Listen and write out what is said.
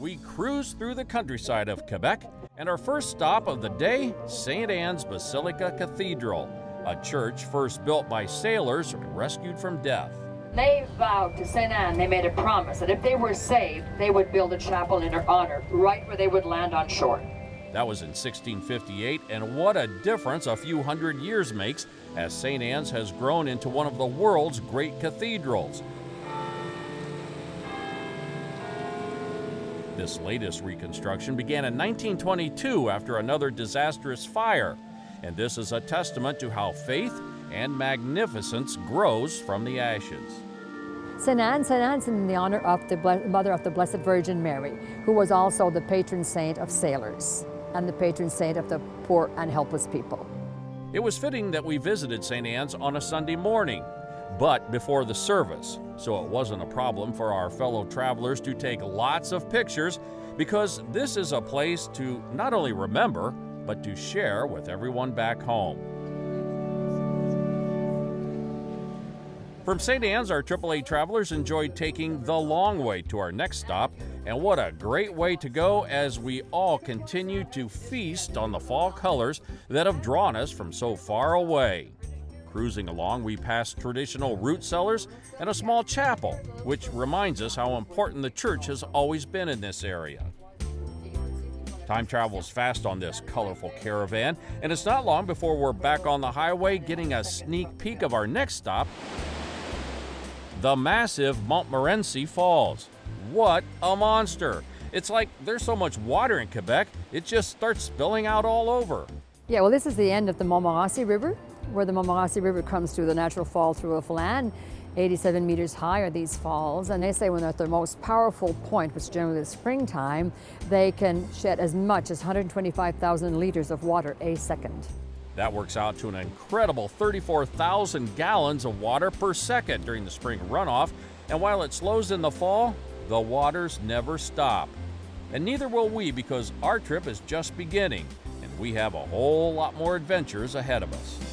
we cruise through the countryside of Quebec, and our first stop of the day, St. Anne's Basilica Cathedral, a church first built by sailors rescued from death. They vowed to St. Anne, they made a promise that if they were saved, they would build a chapel in her honor right where they would land on shore. That was in 1658, and what a difference a few hundred years makes as St. Anne's has grown into one of the world's great cathedrals. This latest reconstruction began in 1922 after another disastrous fire, and this is a testament to how faith and magnificence grows from the ashes. St. Anne, St. Anne's in the honor of the Mother of the Blessed Virgin Mary, who was also the patron saint of sailors and the patron saint of the poor and helpless people. It was fitting that we visited St. Anne's on a Sunday morning, but before the service, so it wasn't a problem for our fellow travelers to take lots of pictures because this is a place to not only remember, but to share with everyone back home. From St. Anne's, our AAA travelers enjoyed taking the long way to our next stop, and what a great way to go as we all continue to feast on the fall colors that have drawn us from so far away. Cruising along, we pass traditional root cellars and a small chapel, which reminds us how important the church has always been in this area. Time travels fast on this colorful caravan, and it's not long before we're back on the highway getting a sneak peek of our next stop the massive Montmorency Falls. What a monster! It's like there's so much water in Quebec, it just starts spilling out all over. Yeah, well, this is the end of the Montmorency River, where the Montmorency River comes through the natural fall through a land. 87 meters high are these falls, and they say when they're at their most powerful point, which is generally the springtime, they can shed as much as 125,000 liters of water a second. That works out to an incredible 34,000 gallons of water per second during the spring runoff, and while it slows in the fall, the waters never stop. And neither will we because our trip is just beginning, and we have a whole lot more adventures ahead of us.